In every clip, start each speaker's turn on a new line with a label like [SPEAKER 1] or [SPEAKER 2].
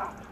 [SPEAKER 1] stop.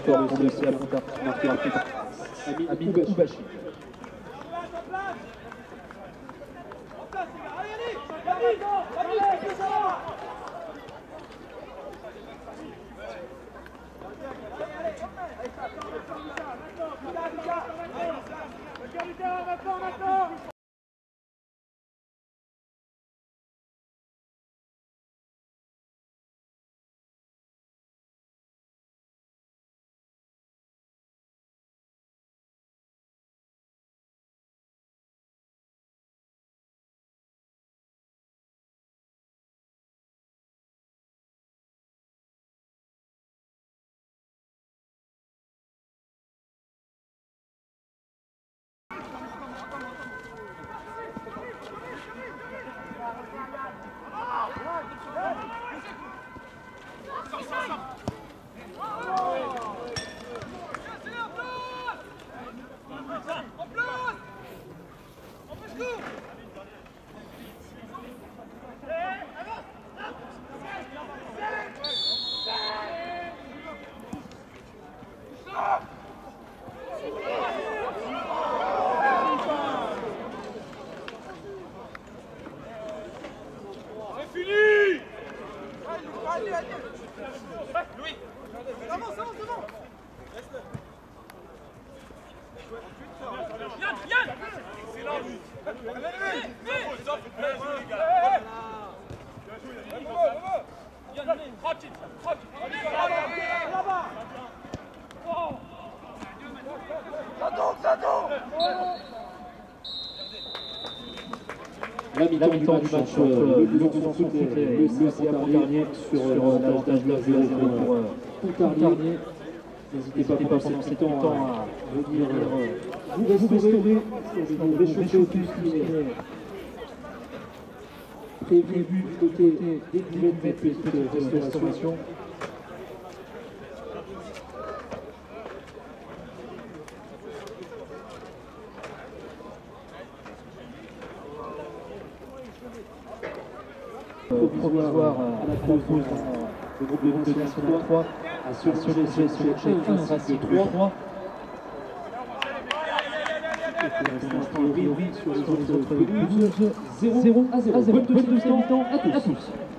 [SPEAKER 1] Score pour le CA Fontaine, marqué par Amin Koubachi. La mi-temps du match, le CA Pontarlier sur l'avantage de 0 pour Pontarlier. N'hésitez pas pendant ces temps à venir vous restaurer, vous réchauffer au plus qui est prévu du côté des buvettes de petite restauration. provisoire à la pause le groupe de National 3 a sur les sur les 15 à 3 théorie sur les autres pelouses 0 à 0. Bonne deuxième temps à tous.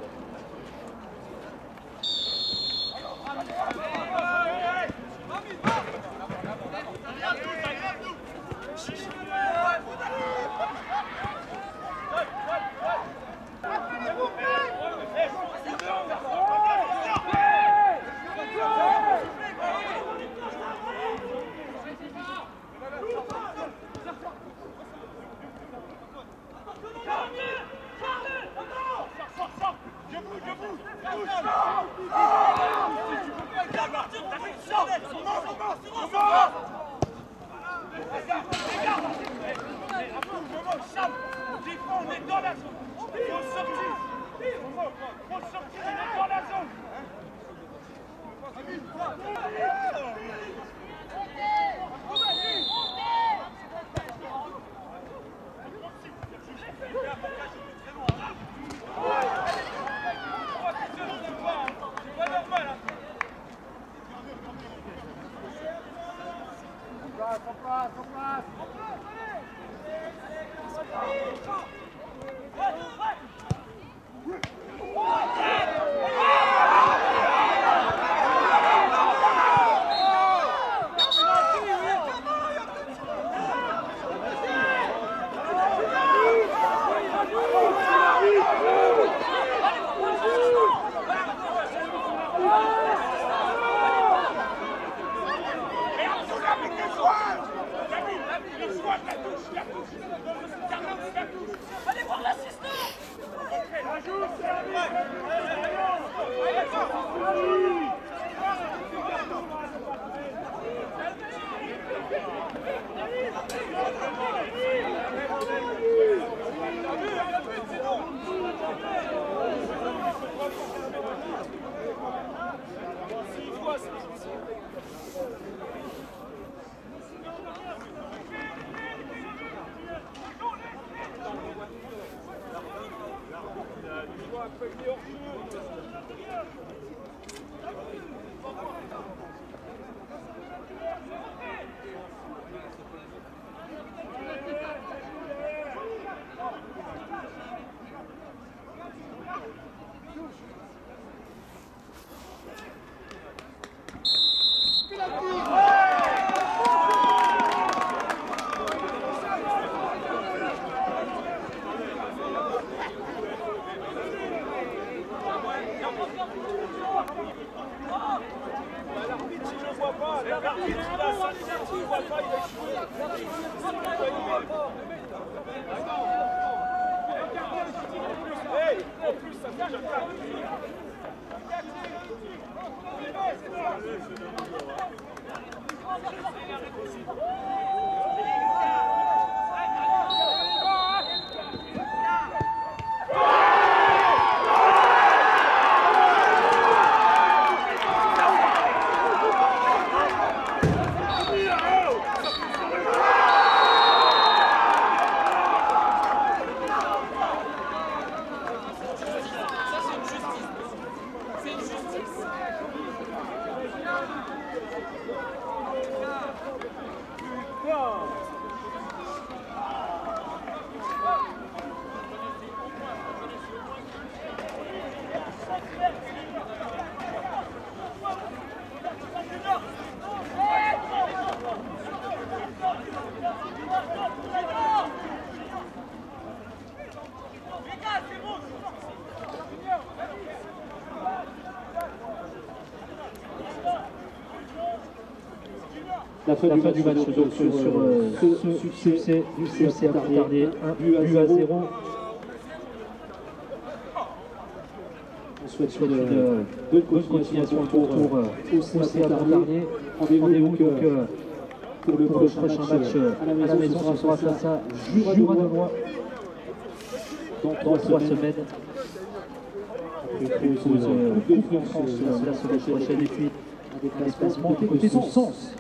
[SPEAKER 1] Vai, vai! La fin, du, match, donc, sur, euh, ce, succès du CFC dernier, 1 but à 0. On souhaite une bonne continuation pour, pour euh, au CFC dernier. Rendez-vous donc euh, pour le prochain match à la maison, ce sera face à Jura de dans trois semaines. Après une pause de France la semaine prochaine et puis un déplacement côté son sens.